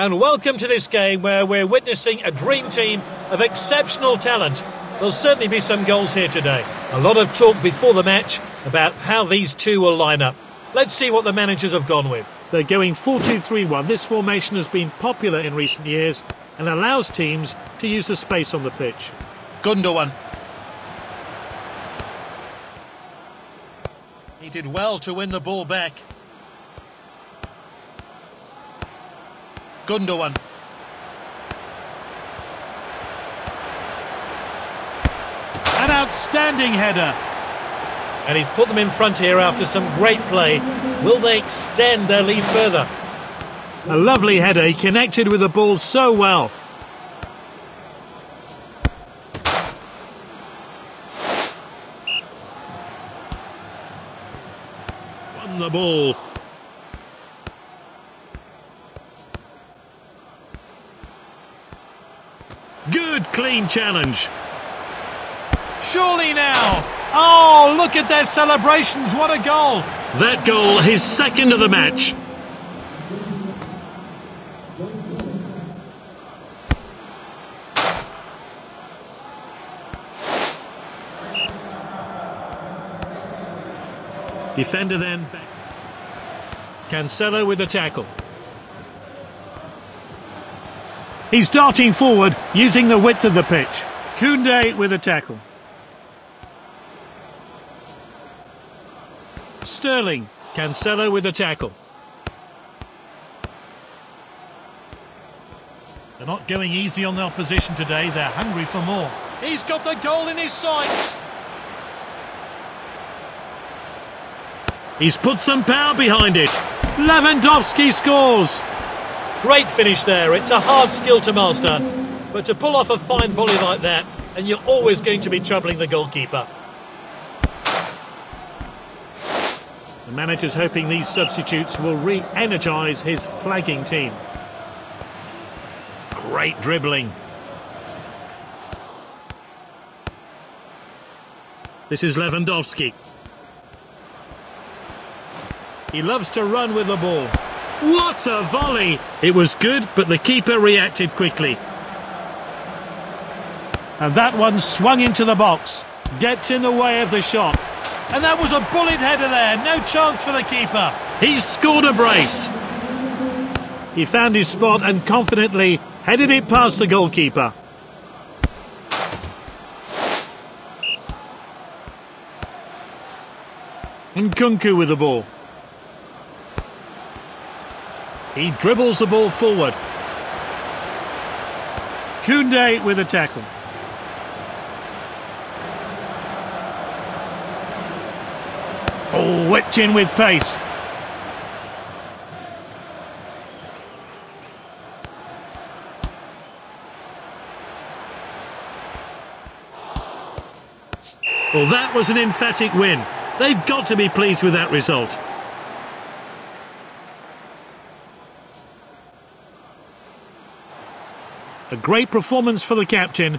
and welcome to this game where we're witnessing a dream team of exceptional talent. There'll certainly be some goals here today. A lot of talk before the match about how these two will line up. Let's see what the managers have gone with. They're going 4-2-3-1. This formation has been popular in recent years and allows teams to use the space on the pitch. Gundogan. He did well to win the ball back. Gundogan. An outstanding header. And he's put them in front here after some great play. Will they extend their lead further? A lovely header. He connected with the ball so well. Won the ball. Good clean challenge. Surely now. Oh, look at their celebrations. What a goal. That goal, his second of the match. Defender then. Cancelo with the tackle. He's darting forward using the width of the pitch. Koundé with a tackle. Sterling. Cancelo with a tackle. They're not going easy on the opposition today. They're hungry for more. He's got the goal in his sights. He's put some power behind it. Lewandowski scores. Great finish there. It's a hard skill to master. But to pull off a fine volley like that, and you're always going to be troubling the goalkeeper. The manager's hoping these substitutes will re-energise his flagging team. Great dribbling. This is Lewandowski. He loves to run with the ball. What a volley! It was good, but the keeper reacted quickly. And that one swung into the box. Gets in the way of the shot. And that was a bullet header there. No chance for the keeper. He's scored a brace. He found his spot and confidently headed it past the goalkeeper. And Nkunku with the ball. He dribbles the ball forward. Koundé with a tackle. Oh, whipped in with pace. Well, that was an emphatic win. They've got to be pleased with that result. A great performance for the captain